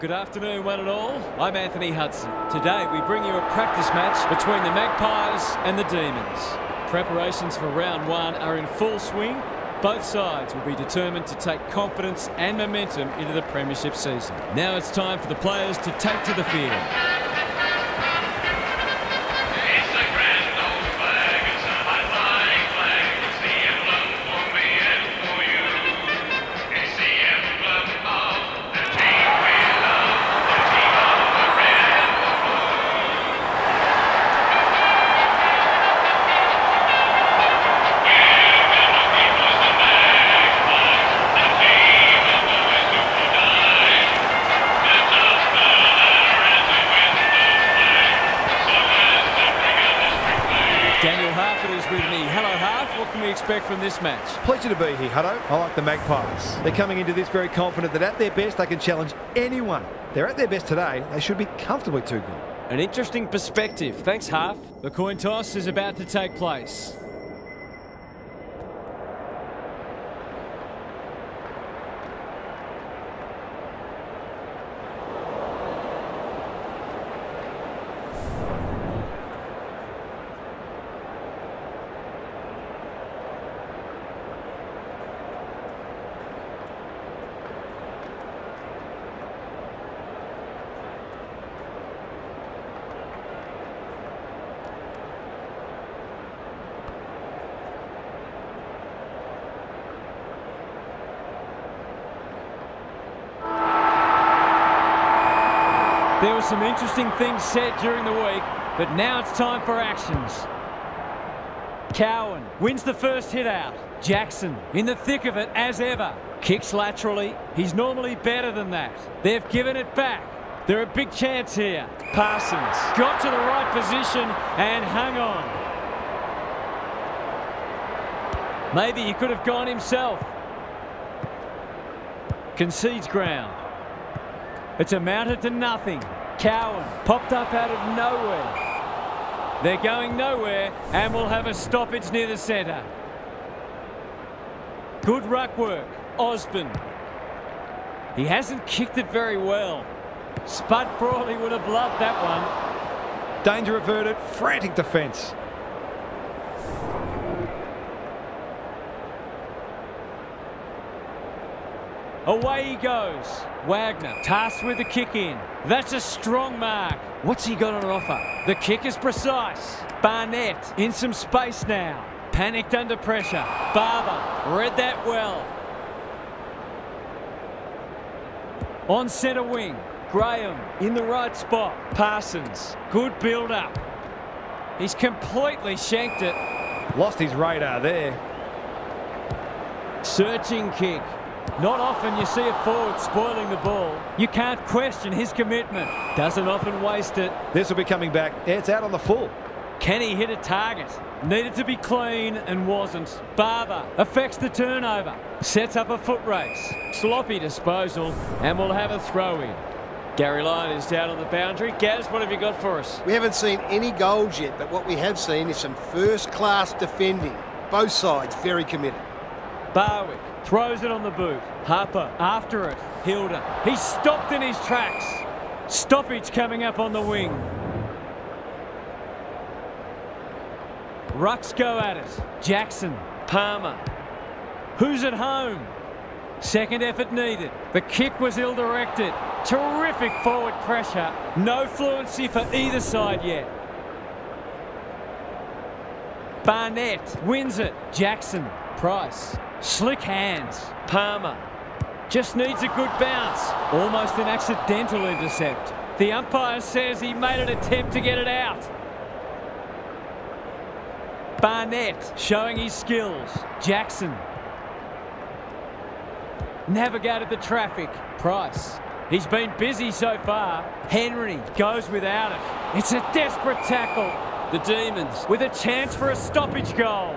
Good afternoon, one and all. I'm Anthony Hudson. Today we bring you a practice match between the Magpies and the Demons. Preparations for round one are in full swing. Both sides will be determined to take confidence and momentum into the Premiership season. Now it's time for the players to take to the field. This match? Pleasure to be here, Hutto. I like the Magpies. They're coming into this very confident that at their best they can challenge anyone. They're at their best today. They should be comfortably too good. An interesting perspective. Thanks, Half. The coin toss is about to take place. There were some interesting things said during the week, but now it's time for actions. Cowan wins the first hit out. Jackson in the thick of it as ever. Kicks laterally. He's normally better than that. They've given it back. They're a big chance here. Parsons got to the right position and hung on. Maybe he could have gone himself. Concedes ground. It's amounted to nothing. Cowan popped up out of nowhere. They're going nowhere and will have a stoppage near the centre. Good ruck work. Osborne. He hasn't kicked it very well. Spud Frawley would have loved that one. Danger averted. Frantic defence. Away he goes. Wagner tasked with the kick in. That's a strong mark. What's he got on offer? The kick is precise. Barnett in some space now. Panicked under pressure. Barber read that well. On centre wing. Graham in the right spot. Parsons. Good build up. He's completely shanked it. Lost his radar there. Searching kick. Not often you see a forward spoiling the ball. You can't question his commitment. Doesn't often waste it. This will be coming back. It's out on the full. Can he hit a target? Needed to be clean and wasn't. Barber affects the turnover. Sets up a foot race. Sloppy disposal and we'll have a throw in. Gary Lyon is down on the boundary. Gaz, what have you got for us? We haven't seen any goals yet, but what we have seen is some first-class defending. Both sides very committed. Barwick throws it on the boot. Harper after it. Hilda. He's stopped in his tracks. Stoppage coming up on the wing. Rucks go at it. Jackson. Palmer. Who's at home? Second effort needed. The kick was ill-directed. Terrific forward pressure. No fluency for either side yet. Barnett wins it. Jackson. Price. Slick hands. Palmer. Just needs a good bounce. Almost an accidental intercept. The umpire says he made an attempt to get it out. Barnett showing his skills. Jackson. Navigated the traffic. Price. He's been busy so far. Henry goes without it. It's a desperate tackle. The Demons with a chance for a stoppage goal.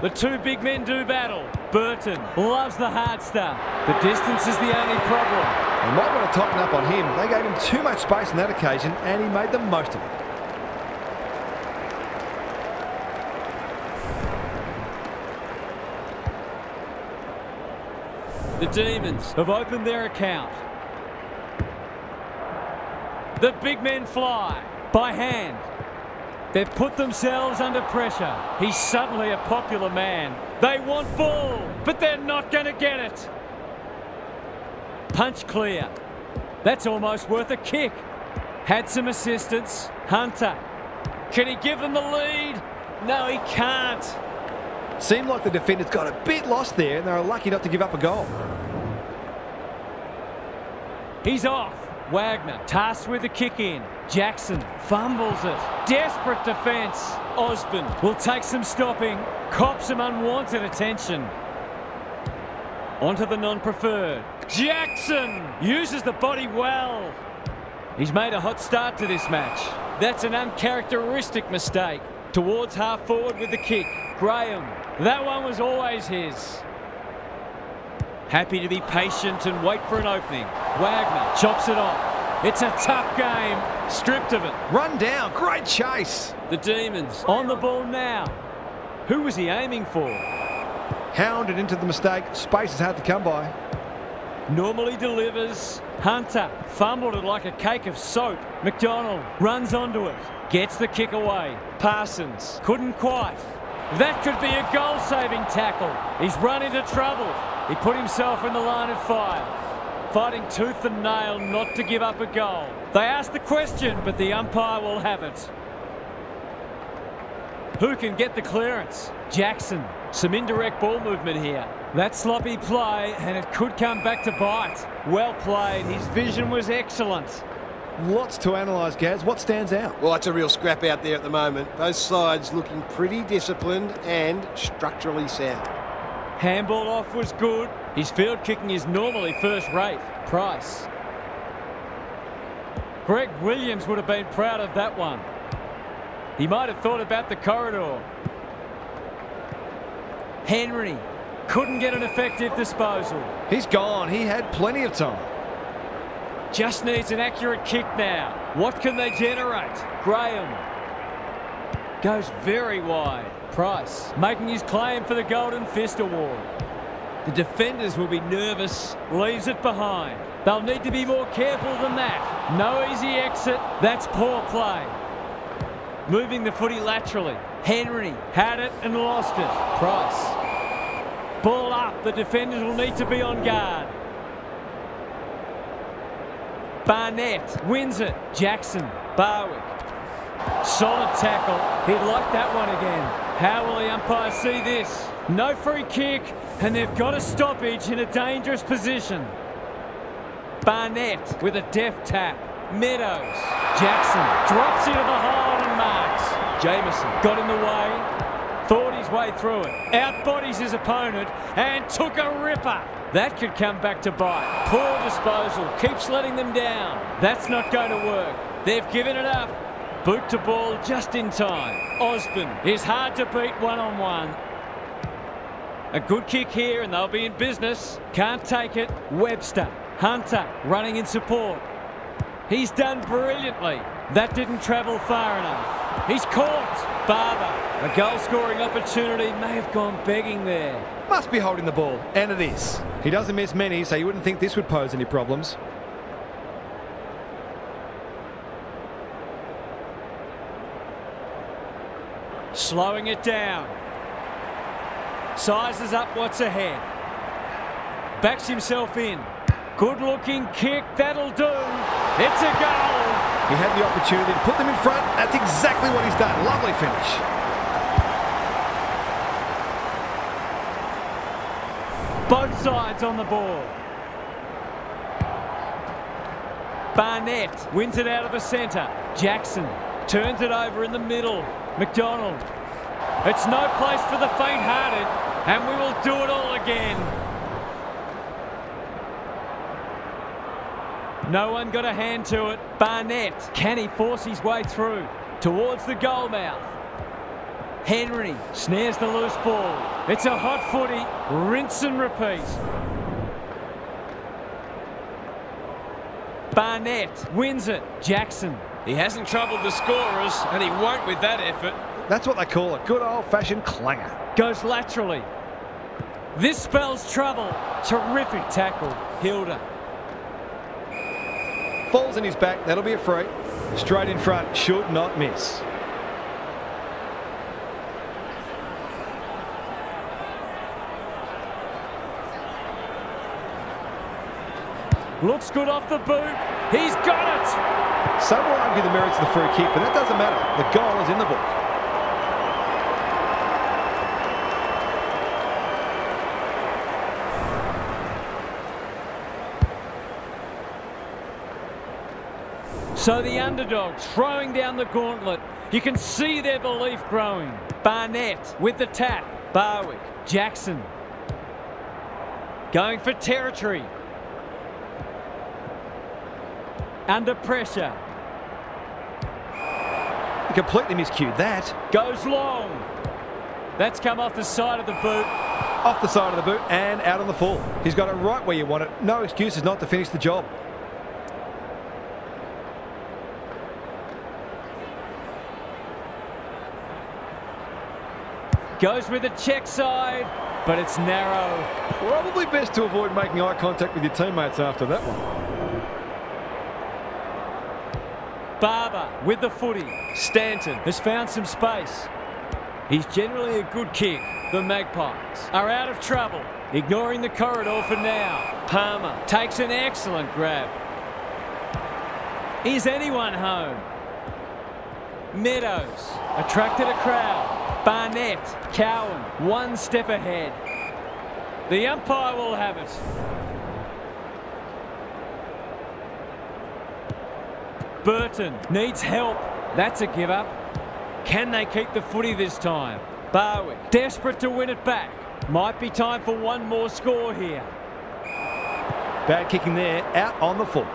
The two big men do battle. Burton loves the hard stuff. The distance is the only problem. They might want to tighten up on him. They gave him too much space on that occasion, and he made the most of it. The Demons have opened their account. The big men fly by hand. They've put themselves under pressure. He's suddenly a popular man. They want ball, but they're not going to get it. Punch clear. That's almost worth a kick. Had some assistance. Hunter. Can he give them the lead? No, he can't. Seemed like the defenders got a bit lost there and they were lucky not to give up a goal. He's off. Wagner tasked with the kick in. Jackson fumbles it. Desperate defence. Osborne will take some stopping. Cops some unwanted attention. Onto the non-preferred. Jackson uses the body well. He's made a hot start to this match. That's an uncharacteristic mistake. Towards half forward with the kick. Graham. That one was always his. Happy to be patient and wait for an opening. Wagner chops it off. It's a tough game. Stripped of it. Run down. Great chase. The Demons on the ball now. Who was he aiming for? Hounded into the mistake. Space is hard to come by. Normally delivers. Hunter fumbled it like a cake of soap. McDonald runs onto it. Gets the kick away. Parsons couldn't quite. That could be a goal-saving tackle. He's run into trouble. He put himself in the line of fire. Fighting tooth and nail not to give up a goal. They asked the question, but the umpire will have it. Who can get the clearance? Jackson. Some indirect ball movement here. That sloppy play, and it could come back to bite. Well played. His vision was excellent. Lots to analyse, Gaz. What stands out? Well, it's a real scrap out there at the moment. Both sides looking pretty disciplined and structurally sound. Handball off was good. His field kicking is normally first rate. Price. Greg Williams would have been proud of that one. He might have thought about the corridor. Henry couldn't get an effective disposal. He's gone. He had plenty of time. Just needs an accurate kick now. What can they generate? Graham goes very wide. Price making his claim for the Golden Fist Award. The defenders will be nervous, leaves it behind. They'll need to be more careful than that. No easy exit. That's poor play. Moving the footy laterally. Henry had it and lost it. Price. Ball up. The defenders will need to be on guard. Barnett wins it. Jackson. Barwick. Solid tackle. He'd like that one again. How will the umpire see this? No free kick, and they've got a stoppage in a dangerous position. Barnett with a deft tap. Meadows. Jackson drops into the hole and marks. Jameson got in the way, thought his way through it, outbodies his opponent, and took a ripper. That could come back to bite. Poor disposal, keeps letting them down. That's not going to work. They've given it up. Boot to ball just in time. Osborne is hard to beat one-on-one. -on -one. A good kick here and they'll be in business. Can't take it. Webster. Hunter running in support. He's done brilliantly. That didn't travel far enough. He's caught. Barber. A goal-scoring opportunity may have gone begging there. Must be holding the ball, and it is. He doesn't miss many, so you wouldn't think this would pose any problems. Slowing it down. Sizes up what's ahead. Backs himself in. Good looking kick, that'll do. It's a goal. He had the opportunity to put them in front. That's exactly what he's done. Lovely finish. Both sides on the ball. Barnett wins it out of the centre. Jackson turns it over in the middle. McDonald. It's no place for the faint-hearted, and we will do it all again. No one got a hand to it. Barnett, can he force his way through towards the goal mouth? Henry snares the loose ball. It's a hot footy. Rinse and repeat. Barnett wins it. Jackson. He hasn't troubled the scorers, and he won't with that effort. That's what they call a good old-fashioned clanger. Goes laterally. This spells trouble. Terrific tackle. Hilda. Falls in his back. That'll be a free. Straight in front. Should not miss. Looks good off the boot. He's got it. Some will argue the merits of the free kick, but that doesn't matter. The goal is in the book. So the underdogs throwing down the gauntlet. You can see their belief growing. Barnett with the tap. Barwick. Jackson. Going for territory. Under pressure. He completely miscued that. Goes long. That's come off the side of the boot. Off the side of the boot and out on the full. He's got it right where you want it. No excuses not to finish the job. Goes with the check side, but it's narrow. Probably best to avoid making eye contact with your teammates after that one. Barber with the footy. Stanton has found some space. He's generally a good kick. The Magpies are out of trouble, ignoring the corridor for now. Palmer takes an excellent grab. Is anyone home? Meadows attracted a crowd. Barnett, Cowan, one step ahead. The umpire will have it. Burton needs help. That's a give up. Can they keep the footy this time? Barwick desperate to win it back. Might be time for one more score here. Bad kicking there, out on the full.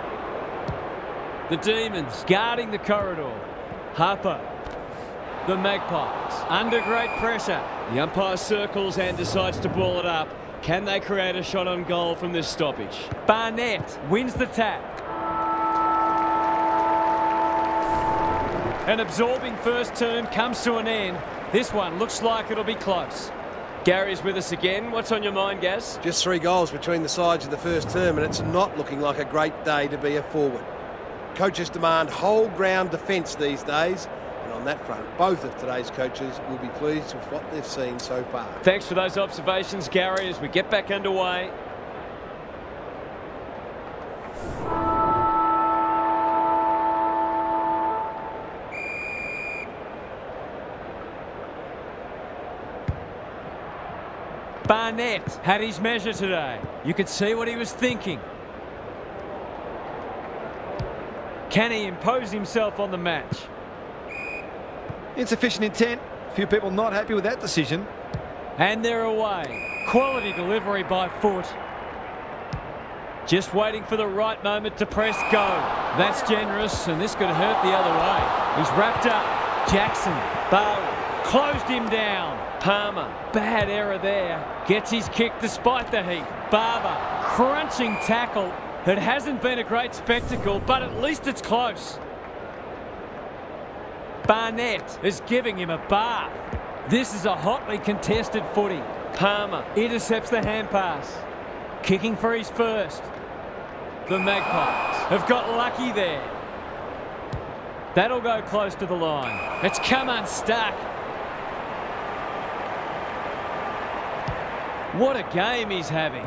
The Demons guarding the corridor. Harper. The Magpies under great pressure. The umpire circles and decides to ball it up. Can they create a shot on goal from this stoppage? Barnett wins the tap. An absorbing first term comes to an end. This one looks like it'll be close. Gary's with us again. What's on your mind, Gaz? Just three goals between the sides of the first term, and it's not looking like a great day to be a forward. Coaches demand whole ground defence these days, and on that front, both of today's coaches will be pleased with what they've seen so far. Thanks for those observations, Gary, as we get back underway. Barnett had his measure today. You could see what he was thinking. Can he impose himself on the match? Insufficient intent. A few people not happy with that decision. And they're away. Quality delivery by foot. Just waiting for the right moment to press go. That's generous, and this could hurt the other way. He's wrapped up. Jackson, Barwick, closed him down. Palmer, bad error there. Gets his kick despite the heat. Barber, crunching tackle. It hasn't been a great spectacle, but at least it's close. Barnett is giving him a bath. This is a hotly contested footy. Palmer intercepts the hand pass. Kicking for his first. The Magpies have got lucky there. That'll go close to the line. It's come unstuck. What a game he's having.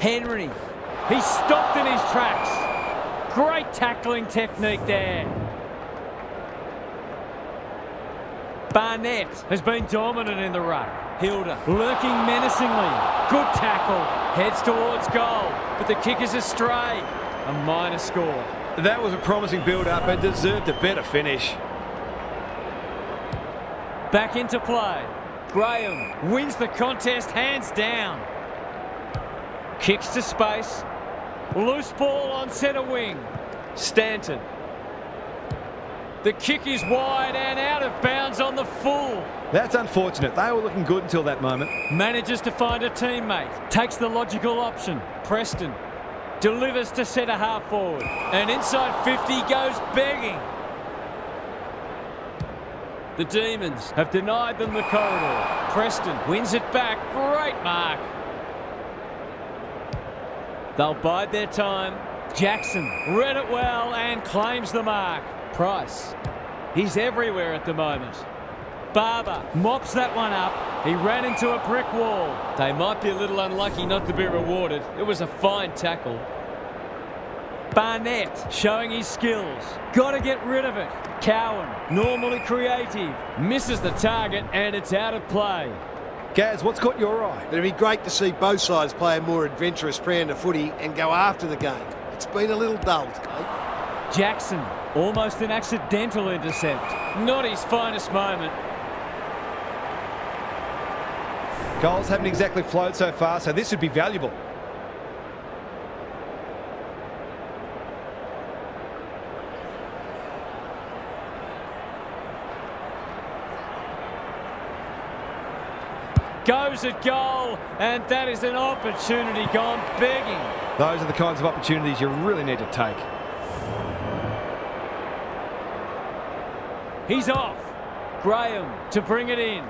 Henry. He's stopped in his tracks. Great tackling technique there. Barnett has been dominant in the ruck. Hilda lurking menacingly. Good tackle. Heads towards goal. But the kick is astray. A minor score. That was a promising build-up and deserved a better finish. Back into play. Graham wins the contest hands down. Kicks to space. Loose ball on centre wing. Stanton. The kick is wide and out of bounds on the full. That's unfortunate. They were looking good until that moment. Manages to find a teammate. Takes the logical option. Preston delivers to centre half forward. And inside 50 goes begging. The Demons have denied them the corridor. Preston wins it back. Great mark. They'll bide their time. Jackson read it well and claims the mark. Price. He's everywhere at the moment. Barber mops that one up. He ran into a brick wall. They might be a little unlucky not to be rewarded. It was a fine tackle. Barnett showing his skills. Got to get rid of it. Cowan, normally creative, misses the target and it's out of play. Gaz, what's caught your eye? It'd be great to see both sides play a more adventurous brand of footy and go after the game. It's been a little dull today. Jackson, almost an accidental intercept. Not his finest moment. Goals haven't exactly flowed so far, so this would be valuable. Goes at goal, and that is an opportunity gone begging. Those are the kinds of opportunities you really need to take. He's off. Graham to bring it in.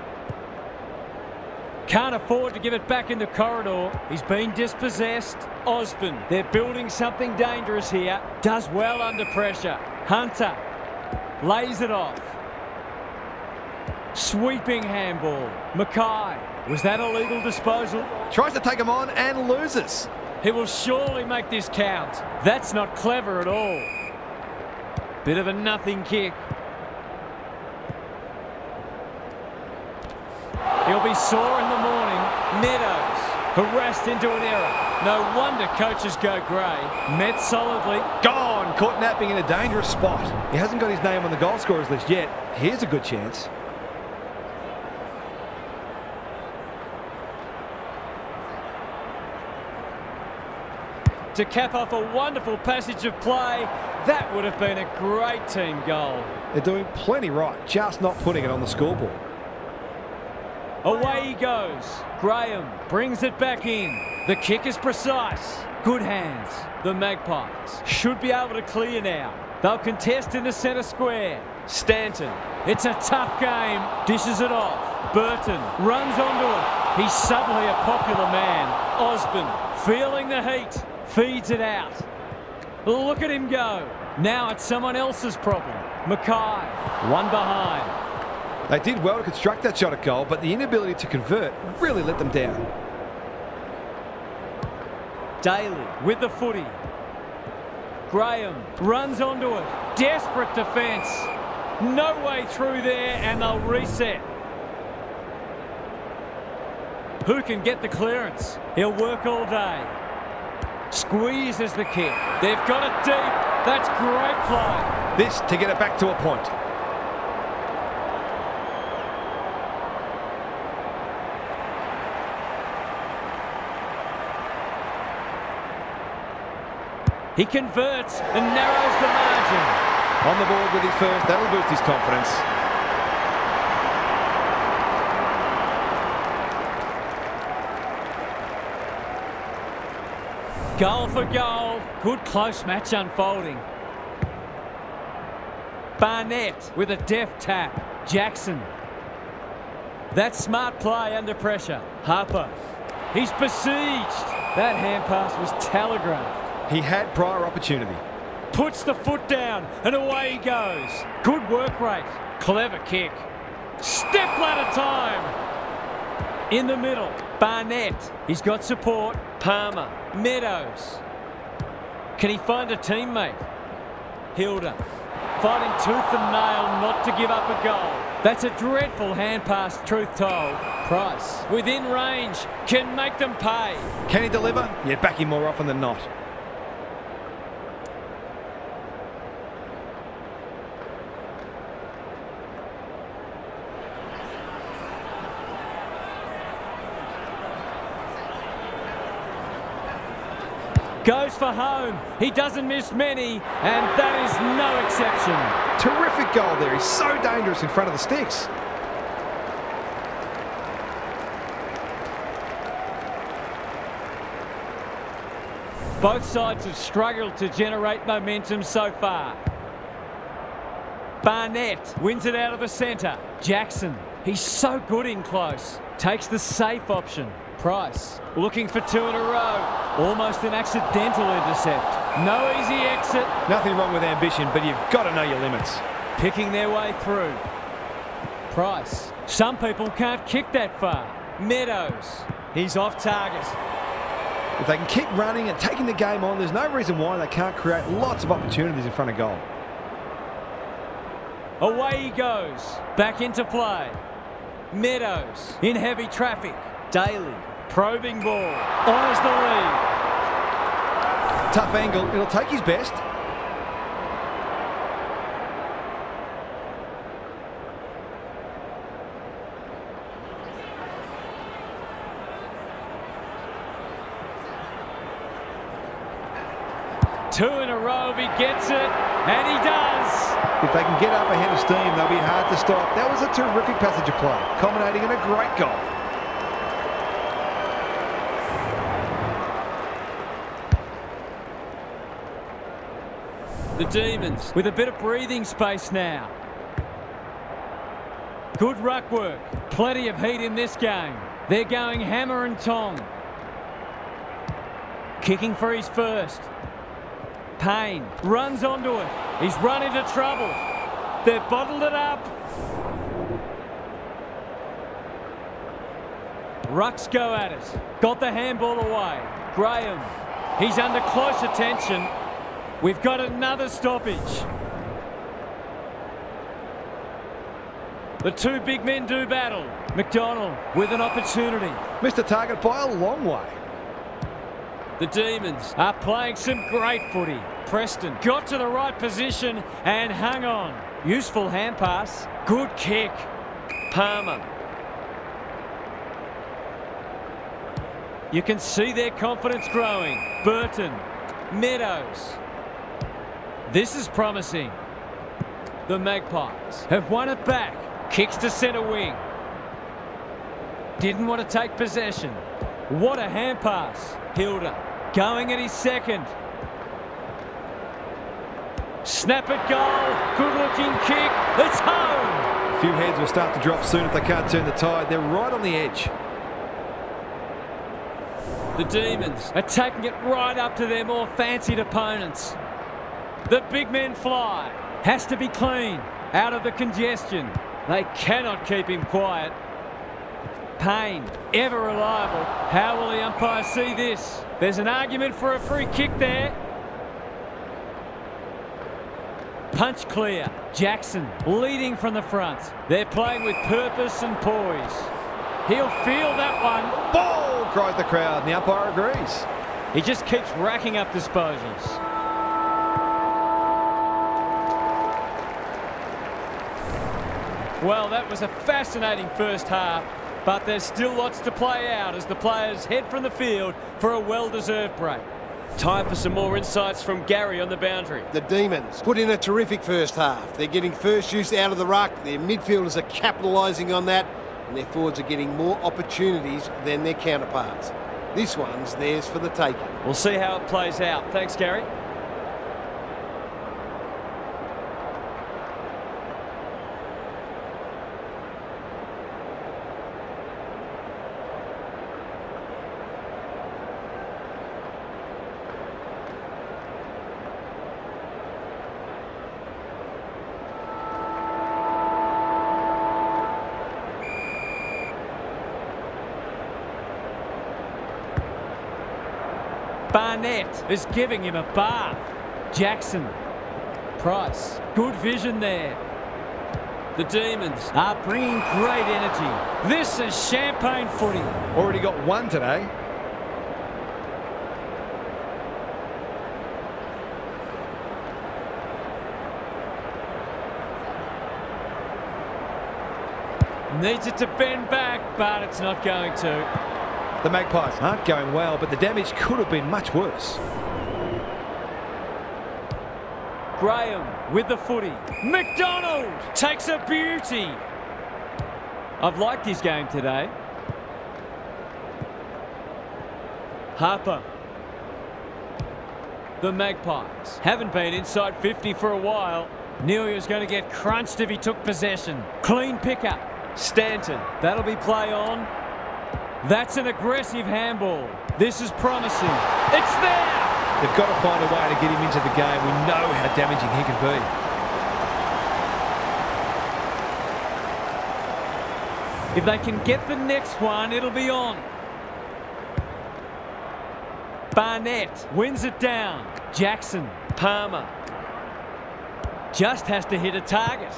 Can't afford to give it back in the corridor. He's been dispossessed. Osborne, they're building something dangerous here. Does well under pressure. Hunter lays it off. Sweeping handball. Mackay. Was that a legal disposal? Tries to take him on and loses. He will surely make this count. That's not clever at all. Bit of a nothing kick. He'll be sore in the morning. Meadows harassed into an error. No wonder coaches go grey. Met solidly. Gone! Caught napping in a dangerous spot. He hasn't got his name on the goal scorers list yet. Here's a good chance. To cap off a wonderful passage of play, that would have been a great team goal. They're doing plenty right, just not putting it on the scoreboard. Away he goes. Graham brings it back in. The kick is precise. Good hands. The Magpies should be able to clear now. They'll contest in the centre square. Stanton. It's a tough game. Dishes it off. Burton runs onto it. He's suddenly a popular man. Osborne feeling the heat. Feeds it out. Look at him go. Now it's someone else's problem. Mackay. One behind. They did well to construct that shot at goal, but the inability to convert really let them down. Daly with the footy. Graham runs onto it. Desperate defence. No way through there, and they'll reset. Who can get the clearance? He'll work all day. Squeezes the kick. They've got it deep. That's great play. This to get it back to a point. He converts and narrows the margin. On the board with his first, that'll boost his confidence. Goal for goal. Good close match unfolding. Barnett with a deft tap. Jackson. That smart play under pressure. Harper. He's besieged. That hand pass was telegraphed. He had prior opportunity. Puts the foot down and away he goes. Good work rate. Clever kick. Step ladder time. In the middle, Barnett. He's got support. Palmer. Meadows. Can he find a teammate? Hilda. Fighting tooth and nail not to give up a goal. That's a dreadful hand pass, truth told. Price, within range, can make them pay. Can he deliver? Yeah, back him more often than not. Goes for home. He doesn't miss many, and that is no exception. Terrific goal there. He's so dangerous in front of the sticks. Both sides have struggled to generate momentum so far. Barnett wins it out of the centre. Jackson, he's so good in close. takes the safe option. Price looking for two in a row. Almost an accidental intercept. No easy exit. Nothing wrong with ambition, but you've got to know your limits. Picking their way through. Price. Some people can't kick that far. Meadows. He's off target. If they can keep running and taking the game on, there's no reason why they can't create lots of opportunities in front of goal. Away he goes. Back into play. Meadows in heavy traffic. Daly probing ball. Honours the lead. Tough angle. It'll take his best. Two in a row if he gets it, and he does. If they can get up ahead of steam, they'll be hard to stop. That was a terrific passage of play, culminating in a great goal. The Demons with a bit of breathing space now. Good ruck work. Plenty of heat in this game. They're going hammer and tong. Kicking for his first. Payne runs onto it. He's run into trouble. They've bottled it up. Rucks go at it. Got the handball away. Graham. He's under close attention. We've got another stoppage. The two big men do battle. McDonald with an opportunity. Missed the target by a long way. The Demons are playing some great footy. Preston got to the right position and hung on. Useful hand pass. Good kick. Palmer. You can see their confidence growing. Burton. Meadows. This is promising. The Magpies have won it back. Kicks to centre wing. Didn't want to take possession. What a hand pass. Hilda going at his second. Snap it goal. Good looking kick. It's home. A few heads will start to drop soon if they can't turn the tide. They're right on the edge. The Demons are taking it right up to their more fancied opponents. The big men fly. Has to be clean. Out of the congestion. They cannot keep him quiet. Payne, ever reliable. How will the umpire see this? There's an argument for a free kick there. Punch clear. Jackson leading from the front. They're playing with purpose and poise. He'll feel that one. Ball, cries the crowd, and the umpire agrees. He just keeps racking up disposals. Well, that was a fascinating first half, but there's still lots to play out as the players head from the field for a well-deserved break. Time for some more insights from Gary on the boundary. The Demons put in a terrific first half. They're getting first use out of the ruck. Their midfielders are capitalising on that, and their forwards are getting more opportunities than their counterparts. This one's theirs for the taking. We'll see how it plays out. Thanks, Gary. Barnett is giving him a bath. Jackson. Price. Good vision there. The Demons are bringing great energy. This is champagne footy. Already got one today. Needs it to bend back, but it's not going to. The Magpies aren't going well, but the damage could have been much worse. Graham with the footy. McDonald takes a beauty. I've liked his game today. Harper. The Magpies haven't been inside 50 for a while. Knew he was going to get crunched if he took possession. Clean pickup. Stanton. That'll be play on. That's an aggressive handball. This is promising. It's there! They've got to find a way to get him into the game. We know how damaging he can be. If they can get the next one, it'll be on. Barnett wins it down. Jackson, Palmer. Just has to hit a target.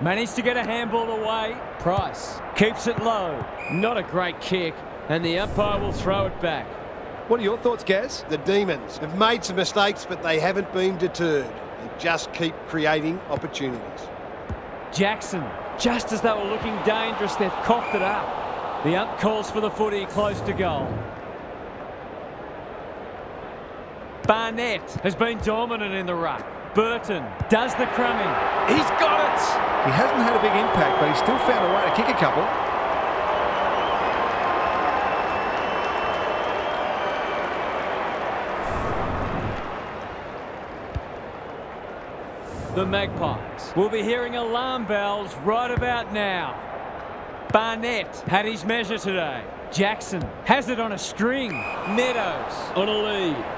Managed to get a handball away. Price keeps it low. Not a great kick. And the umpire will throw it back. What are your thoughts, Gaz? The Demons have made some mistakes, but they haven't been deterred. They just keep creating opportunities. Jackson, just as they were looking dangerous, they've coughed it up. The ump calls for the footy close to goal. Barnett has been dominant in the ruck. Burton does the crumbing. He's got it! He hasn't had a big impact, but he's still found a way to kick a couple. The Magpies will be hearing alarm bells right about now. Barnett had his measure today. Jackson has it on a string. Meadows on a lead.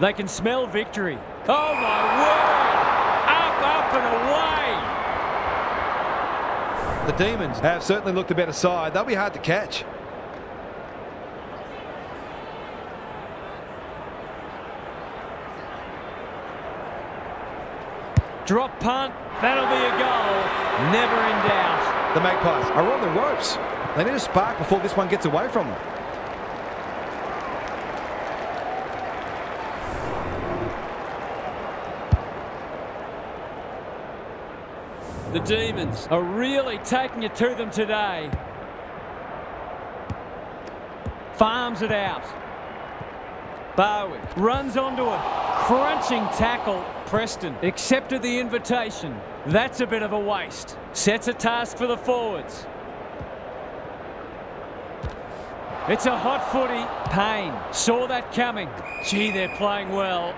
They can smell victory. Oh my word! Up, up and away! The Demons have certainly looked a better side. They'll be hard to catch. Drop punt. That'll be a goal. Never in doubt. The Magpies are on the ropes. They need a spark before this one gets away from them. The Demons are really taking it to them today. Farms it out. Barwick runs onto it. Crunching tackle. Preston accepted the invitation. That's a bit of a waste. Sets a task for the forwards. It's a hot footy. Payne saw that coming. Gee, they're playing well.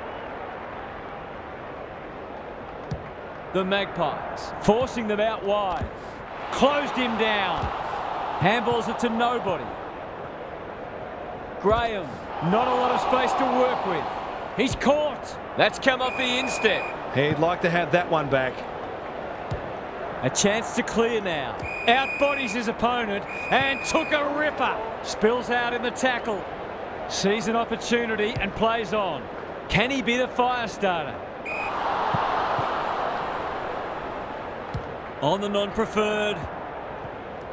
The Magpies forcing them out wide. Closed him down. Handballs it to nobody. Graham, not a lot of space to work with. He's caught. That's come off the instep. He'd like to have that one back. A chance to clear now. Outbodies his opponent and took a ripper. Spills out in the tackle. Sees an opportunity and plays on. Can he be the fire starter? On the non-preferred.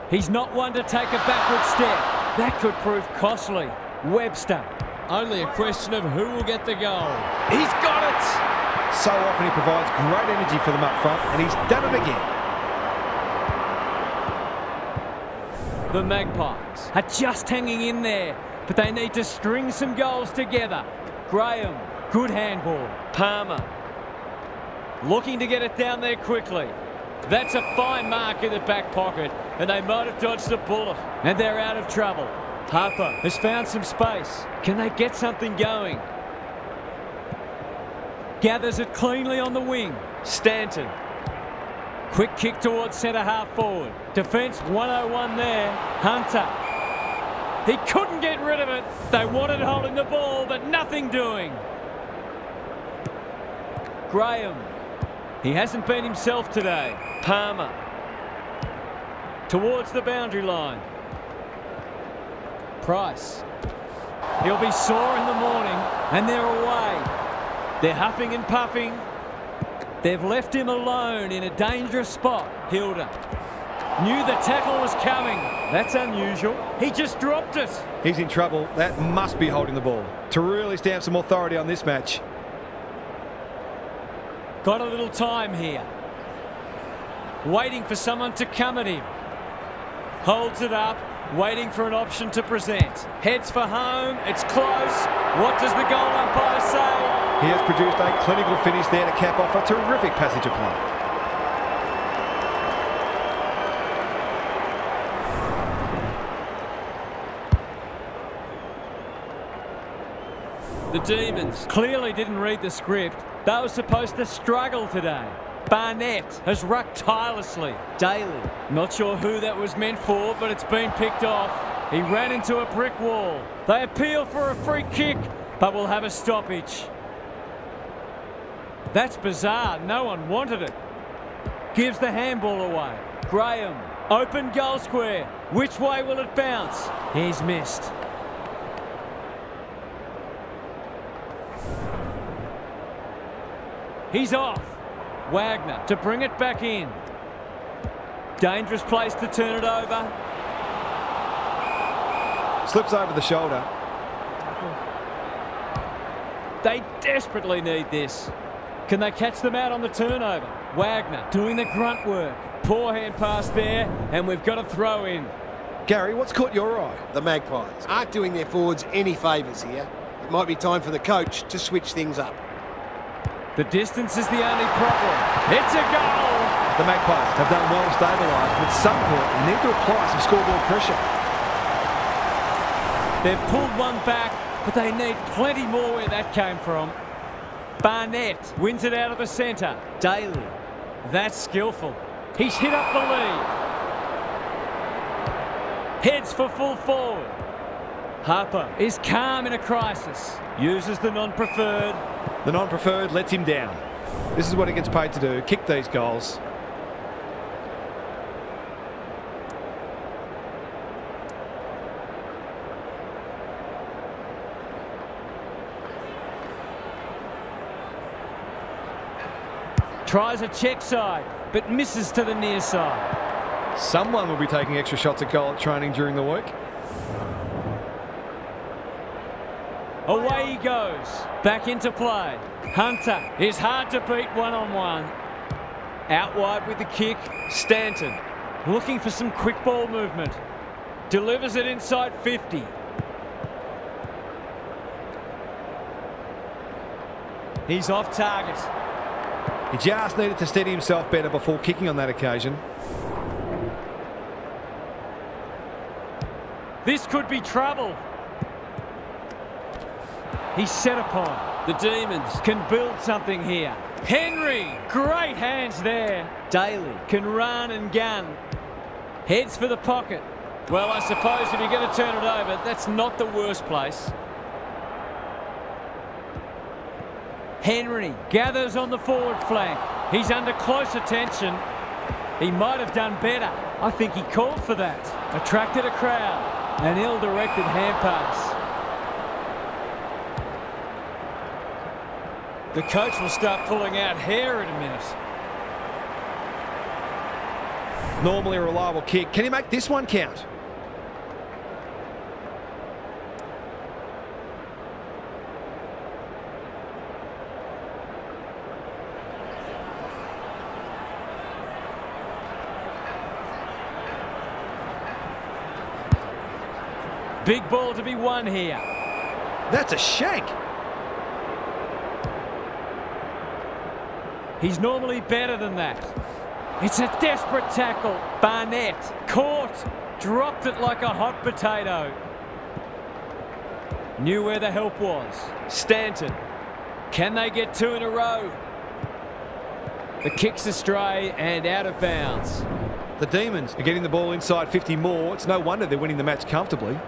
He's not one to take a backward step. That could prove costly. Webster. Only a question of who will get the goal. He's got it! So often he provides great energy for them up front, and he's done it again. The Magpies are just hanging in there, but they need to string some goals together. Graham, good handball. Palmer, looking to get it down there quickly. That's a fine mark in the back pocket, and they might have dodged a bullet, and they're out of trouble. Harper has found some space. Can they get something going? Gathers it cleanly on the wing. Stanton. Quick kick towards centre half forward. Defence 101 there. Hunter. He couldn't get rid of it. They wanted holding the ball, but nothing doing. Graham. He hasn't been himself today. Palmer. Towards the boundary line. Price. He'll be sore in the morning, and they're away. They're huffing and puffing. They've left him alone in a dangerous spot. Hilda knew the tackle was coming. That's unusual. He just dropped it. He's in trouble. That must be holding the ball. To really stamp some authority on this match. Got a little time here. Waiting for someone to come at him. Holds it up, waiting for an option to present. Heads for home, it's close. What does the goal umpire say? He has produced a clinical finish there to cap off a terrific passage of play. The Demons clearly didn't read the script. They were supposed to struggle today. Barnett has rucked tirelessly. Daly, not sure who that was meant for, but it's been picked off. He ran into a brick wall. They appeal for a free kick, but will have a stoppage. That's bizarre. No one wanted it. Gives the handball away. Graham, open goal square. Which way will it bounce? He's missed. He's off. Wagner to bring it back in. Dangerous place to turn it over. Slips over the shoulder. They desperately need this. Can they catch them out on the turnover? Wagner doing the grunt work. Poor hand pass there, and we've got a throw in. Gary, what's caught your eye? The Magpies aren't doing their forwards any favours here. It might be time for the coach to switch things up. The distance is the only problem. It's a goal! The Magpies have done well to stabilise, but some point they need to apply some scoreboard pressure. They've pulled one back, but they need plenty more where that came from. Barnett wins it out of the centre. Daly. That's skillful. He's hit up the lead. Heads for full forward. Harper is calm in a crisis. Uses the non-preferred. The non-preferred lets him down. This is what he gets paid to do, kick these goals. Tries a check side, but misses to the near side. Someone will be taking extra shots at goal at training during the week. Away he goes. Back into play. Hunter is hard to beat one-on-one. -on -one. Out wide with the kick. Stanton looking for some quick ball movement. Delivers it inside 50. He's off target. He just needed to steady himself better before kicking on that occasion. This could be trouble. He's set upon. The Demons can build something here. Henry, great hands there. Daly can run and gun. Heads for the pocket. Well, I suppose if you're going to turn it over, that's not the worst place. Henry gathers on the forward flank. He's under close attention. He might have done better. I think he called for that. Attracted a crowd. An ill-directed hand pass. The coach will start pulling out hair in a minute. Normally a reliable kick. Can he make this one count? Big ball to be won here. That's a shank. He's normally better than that. It's a desperate tackle. Barnett caught, dropped it like a hot potato. Knew where the help was. Stanton. Can they get two in a row? The kick's astray and out of bounds. The Demons are getting the ball inside 50 more. It's no wonder they're winning the match comfortably.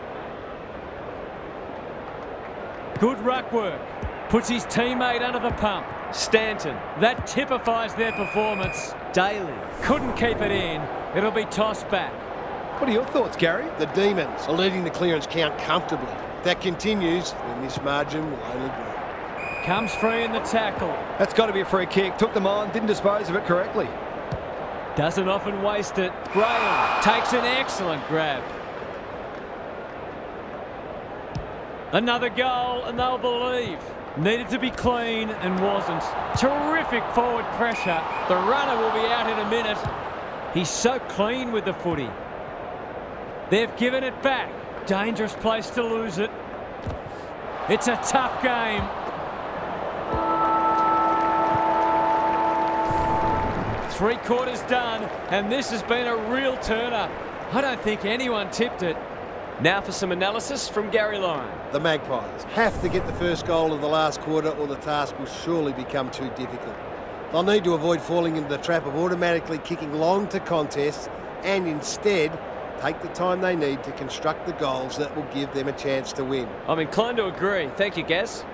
Good ruck work. Puts his teammate under the pump. Stanton. That typifies their performance. Daly couldn't keep it in. It'll be tossed back. What are your thoughts, Gary? The Demons are leading the clearance count comfortably. If that continues, then this margin will only grow. Comes free in the tackle. That's got to be a free kick. Took them on, didn't dispose of it correctly. Doesn't often waste it. Graham takes an excellent grab. Another goal and they'll believe. Needed to be clean and wasn't. Terrific forward pressure. The runner will be out in a minute. He's so clean with the footy. They've given it back. Dangerous place to lose it. It's a tough game. Three quarters done, and this has been a real turner. I don't think anyone tipped it. Now for some analysis from Gary Lyon. The Magpies have to get the first goal of the last quarter or the task will surely become too difficult. They'll need to avoid falling into the trap of automatically kicking long to contests and instead take the time they need to construct the goals that will give them a chance to win. I'm inclined to agree. Thank you, Gaz.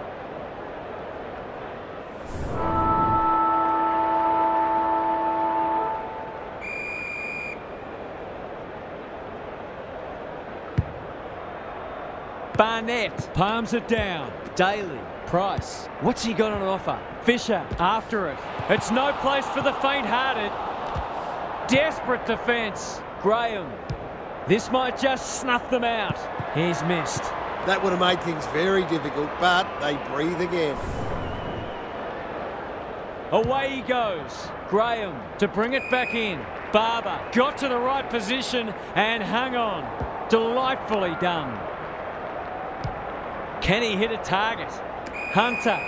Barnett palms it down. Daly, Price. What's he got on offer? Fisher after it. It's no place for the faint-hearted. Desperate defence. Graham. This might just snuff them out. He's missed. That would have made things very difficult, but they breathe again. Away he goes. Graham to bring it back in. Barber got to the right position and hung on. Delightfully done. Can he hit a target? Hunter.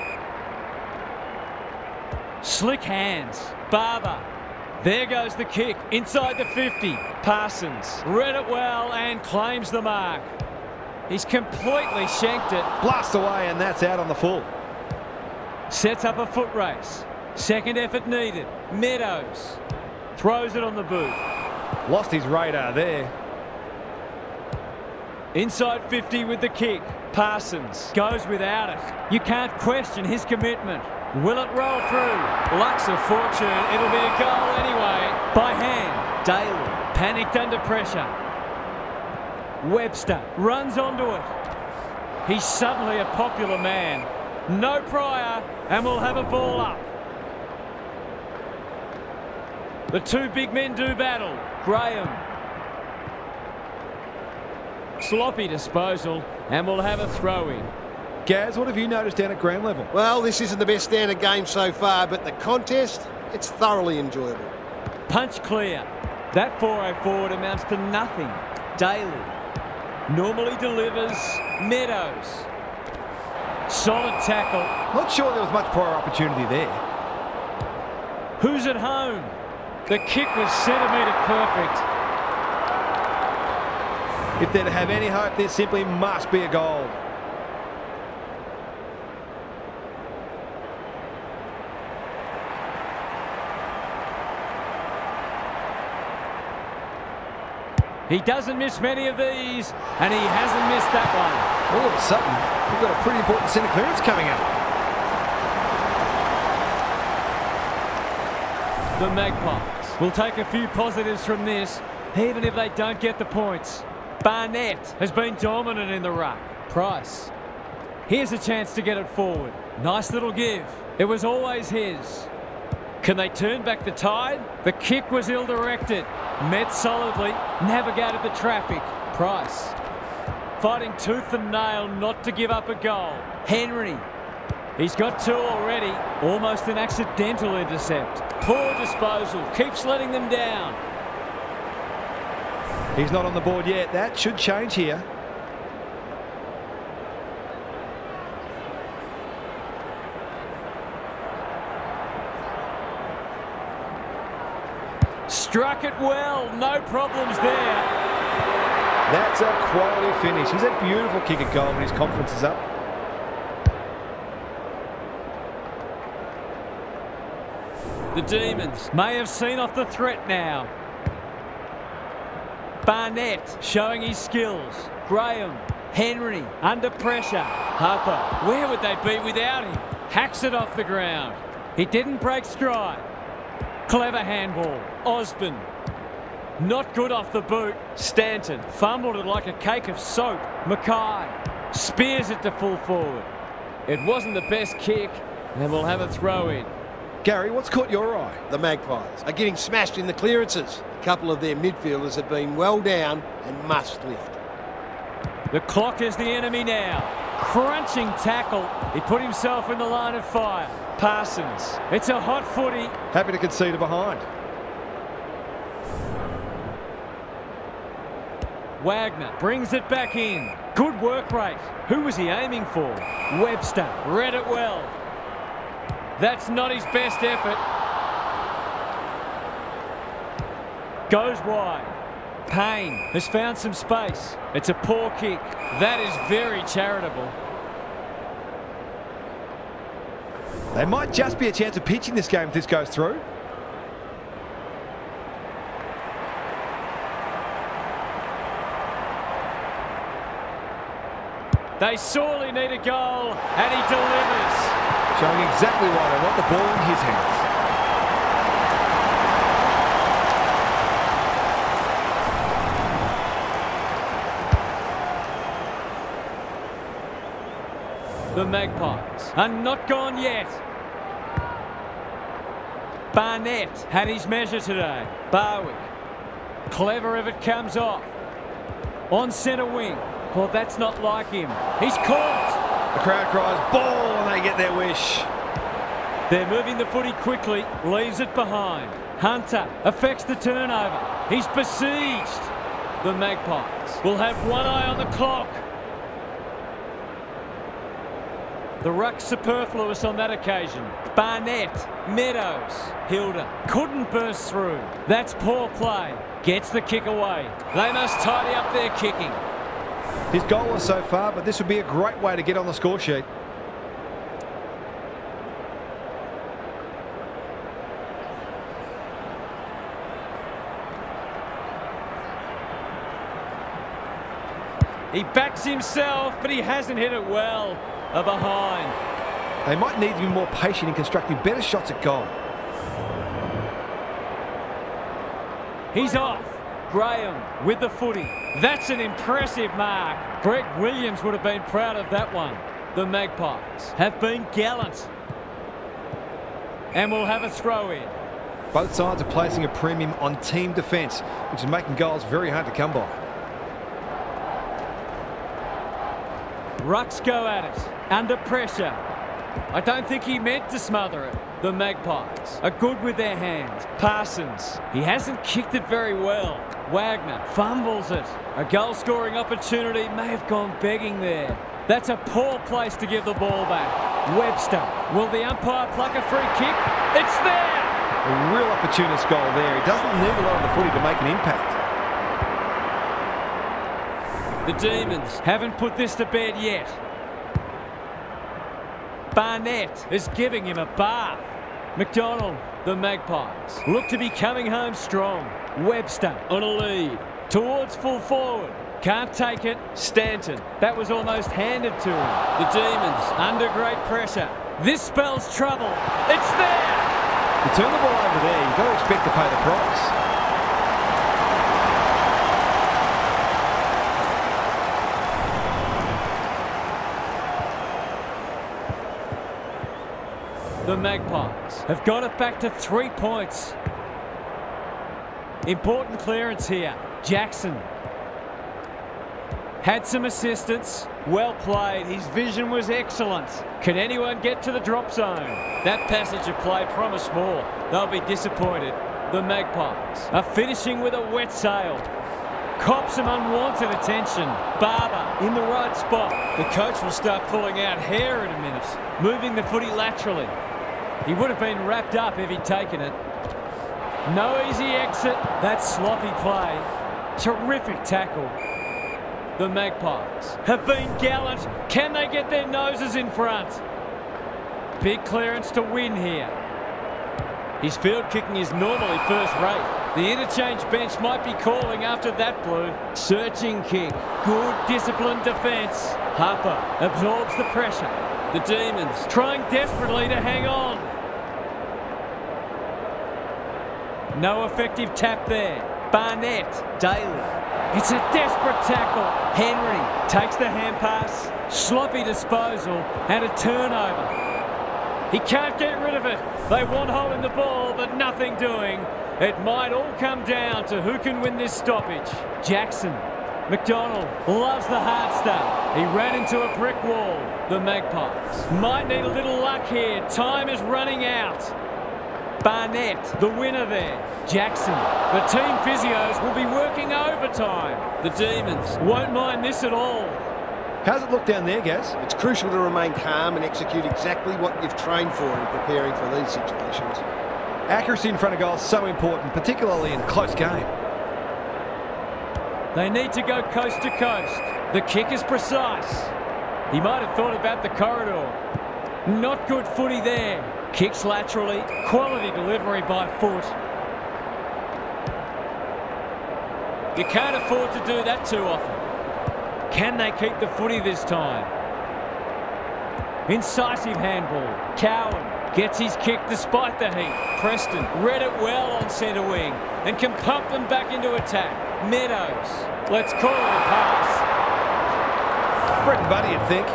Slick hands. Barber. There goes the kick. Inside the 50. Parsons. Read it well and claims the mark. He's completely shanked it. Blast away, and that's out on the full. Sets up a foot race. Second effort needed. Meadows. Throws it on the boot. Lost his radar there. Inside 50 with the kick. Parsons goes without it. You can't question his commitment. Will it roll through? Lucks of fortune. It'll be a goal anyway. By hand. Daly panicked under pressure. Webster runs onto it. He's suddenly a popular man. No prior, and we'll have a ball up. The two big men do battle. Graham. Sloppy disposal, and we'll have a throw-in. Gaz, what have you noticed down at ground level? Well, this isn't the best standard game so far, but the contest, it's thoroughly enjoyable. Punch clear. That 4-0 forward amounts to nothing. Daly. Normally delivers. Meadows. Solid tackle. Not sure there was much prior opportunity there. Who's at home? The kick was centimetre perfect. If they're to have any hope, there simply must be a goal. He doesn't miss many of these, and he hasn't missed that one. All of a sudden, we've got a pretty important centre clearance coming up. The Magpies will take a few positives from this, even if they don't get the points. Barnett has been dominant in the ruck. Price. Here's a chance to get it forward. Nice little give. It was always his. Can they turn back the tide? The kick was ill-directed. Met solidly, navigated the traffic. Price. Fighting tooth and nail not to give up a goal. Henry. He's got two already. Almost an accidental intercept. Poor disposal. Keeps letting them down. He's not on the board yet. That should change here. Struck it well. No problems there. That's a quality finish. He's a beautiful kick at goal when his confidence is up. The Demons may have seen off the threat now. Barnett showing his skills. Graham, Henry under pressure. Harper, where would they be without him? Hacks it off the ground. He didn't break stride. Clever handball. Osborne. Not good off the boot. Stanton fumbled it like a cake of soap. Mackay spears it to full forward. It wasn't the best kick, and we'll have a throw in. Gary, what's caught your eye? The Magpies are getting smashed in the clearances. A couple of their midfielders have been well down and must lift. The clock is the enemy now. Crunching tackle. He put himself in the line of fire. Parsons. It's a hot footy. Happy to concede it behind. Wagner brings it back in. Good work rate. Who was he aiming for? Webster. Read it well. That's not his best effort. Goes wide. Payne has found some space. It's a poor kick. That is very charitable. They might just be a chance of pitching this game if this goes through. They sorely need a goal, and he delivers. Showing exactly why they want the ball in his hands. The Magpies are not gone yet. Barnett had his measure today. Barwick. Clever if it comes off. On centre wing. Well, that's not like him. He's caught. The crowd cries ball and they get their wish. They're moving the footy quickly, leaves it behind. Hunter affects the turnover. He's besieged. The Magpies will have one eye on the clock. The ruck superfluous on that occasion. Barnett, Meadows, Hilda couldn't burst through. That's poor play. Gets the kick away. They must tidy up their kicking. His goal was so far, but this would be a great way to get on the score sheet. He backs himself, but he hasn't hit it well. A behind. They might need to be more patient in constructing better shots at goal. He's off. Graham with the footy. That's an impressive mark. Greg Williams would have been proud of that one. The Magpies have been gallant. And we'll have a throw in. Both sides are placing a premium on team defence, which is making goals very hard to come by. Rucks go at it. Under pressure. I don't think he meant to smother it. The Magpies are good with their hands. Parsons, he hasn't kicked it very well. Wagner fumbles it. A goal-scoring opportunity may have gone begging there. That's a poor place to give the ball back. Webster, will the umpire pluck a free kick? It's there! A real opportunist goal there. He doesn't need a lot of the footy to make an impact. The Demons haven't put this to bed yet. Barnett is giving him a bath. McDonald, the Magpies, look to be coming home strong. Webster on a lead. Towards full forward. Can't take it. Stanton. That was almost handed to him. The Demons under great pressure. This spells trouble. It's there! To turn the ball over there, you've got to expect to pay the price. The Magpies have got it back to three points. Important clearance here. Jackson had some assistance. Well played. His vision was excellent. Can anyone get to the drop zone? That passage of play promised more. They'll be disappointed. The Magpies are finishing with a wet sail. Cops some unwanted attention. Barber in the right spot. The coach will start pulling out hair in a minute. Moving the footy laterally. He would have been wrapped up if he'd taken it. No easy exit. That sloppy play. Terrific tackle. The Magpies have been gallant. Can they get their noses in front? Big clearance to win here. His field kicking is normally first rate. The interchange bench might be calling after that blue. Searching kick. Good disciplined defence. Harper absorbs the pressure. The Demons trying desperately to hang on. No effective tap there. Barnett, Daly. It's a desperate tackle. Henry takes the hand pass. Sloppy disposal and a turnover. He can't get rid of it. They want holding the ball, but nothing doing. It might all come down to who can win this stoppage. Jackson. McDonald loves the hard stuff. He ran into a brick wall. The Magpies might need a little luck here. Time is running out. Barnett, the winner there. Jackson. The team physios will be working overtime. The Demons won't mind this at all. How's it look down there, Gaz? It's crucial to remain calm and execute exactly what you've trained for in preparing for these situations. Accuracy in front of goal is so important, particularly in close game. They need to go coast to coast. The kick is precise. He might have thought about the corridor. Not good footy there. Kicks laterally. Quality delivery by foot. You can't afford to do that too often. Can they keep the footy this time? Incisive handball. Cowan gets his kick despite the heat. Preston read it well on centre wing and can pump them back into attack. Meadows. Let's call it a pass. Brett and Buddy, you'd think.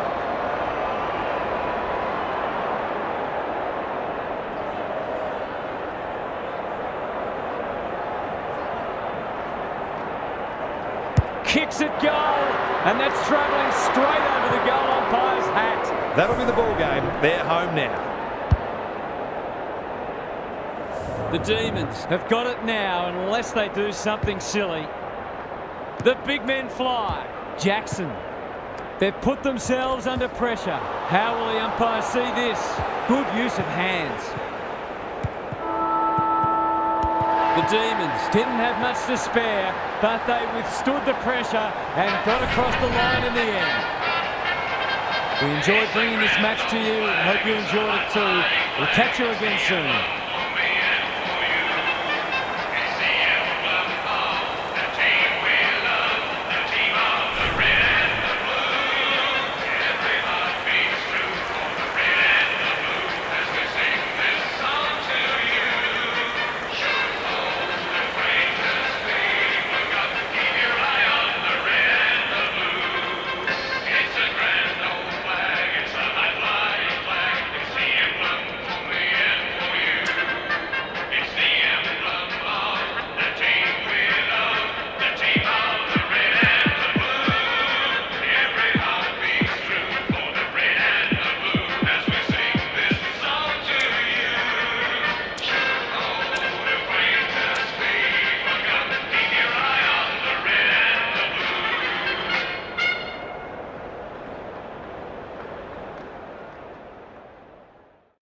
Kicks it goal, and that's travelling straight over the goal umpire's hat. That'll be the ball game. They're home now. The Demons have got it now unless they do something silly. The big men fly. Jackson. They've put themselves under pressure. How will the umpire see this? Good use of hands. The Demons didn't have much to spare, but they withstood the pressure and got across the line in the end. We enjoyed bringing this match to you. Hope you enjoyed it too. We'll catch you again soon.